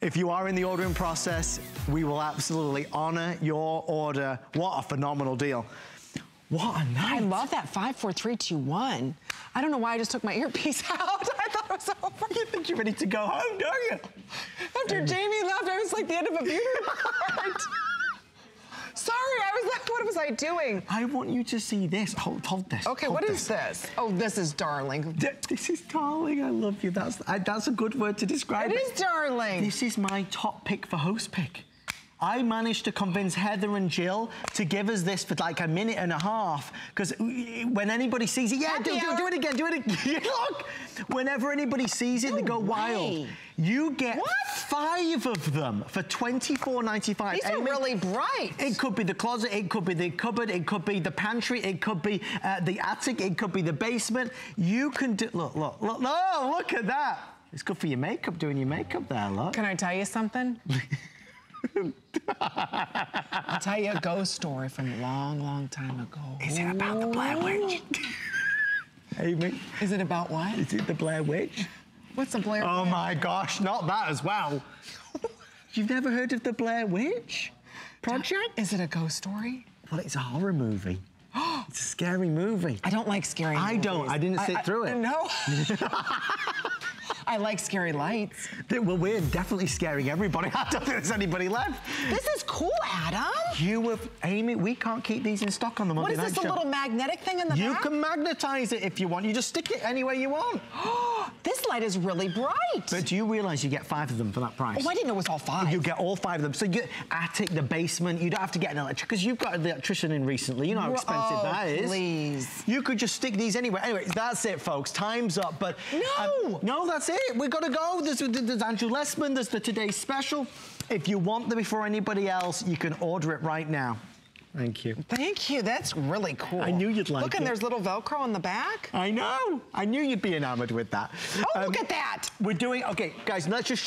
If you are in the ordering process, we will absolutely honor your order. What a phenomenal deal. What a night. I love that 54321. I don't know why I just took my earpiece out. I thought it was over. You think you're ready to go home, don't you? After Jamie left, I was like the end of a beauty report. Was like, what was I doing? I want you to see this. Hold, hold this. Okay, hold what is this? Oh, this is darling. This is darling. I love you. That's I, that's a good word to describe It it. is darling. This is my top pick for host pick. I managed to convince Heather and Jill to give us this for like a minute and a half because when anybody sees it, yeah, do, Happy do, do it again, do it again. Look, whenever anybody sees it, they go way. wild. You get What? Five of them for $24.95. These are really bright. It could be the closet, it could be the cupboard, it could be the pantry, it could be uh, the attic, it could be the basement. You can do, look, look, look, no, look at that. It's good for your makeup, doing your makeup there, look. Can I tell you something? I'll tell you a ghost story from a long, long time ago. Is it about the Blair Witch? Amy, Is it about what? is it the Blair Witch? What's the Blair Oh Witch? my gosh, not that as well. You've never heard of the Blair Witch Project? Is it a ghost story? Well, it's a horror movie. it's a scary movie. I don't like scary I movies. don't. I didn't sit through it. No. I like scary lights. Well, we're definitely scaring everybody. I don't think there's anybody left. This is cool, Adam. You have, Amy, we can't keep these in stock on the Monday What is this, a little magnetic thing in the You back? can magnetize it if you want. You just stick it anywhere you want. this light is really bright. But do you realize you get five of them for that price? oh, I didn't know it was all five. You get all five of them. So you get attic, the basement. You don't have to get an electric because you've got an electrician in recently. You know how expensive oh, that is. please. You could just stick these anywhere. Anyway, that's it, folks. Time's up. But No! um, no, that's it. We've got to go. There's, there's Andrew Lessman. There's the Today Special. If you want them before anybody else, you can order it right now. Thank you. Thank you. That's really cool. I knew you'd like it. Look, and it. there's little Velcro on the back. I know. I knew you'd be enamored with that. Oh, Um, look at that. We're doing, okay, guys, let's just show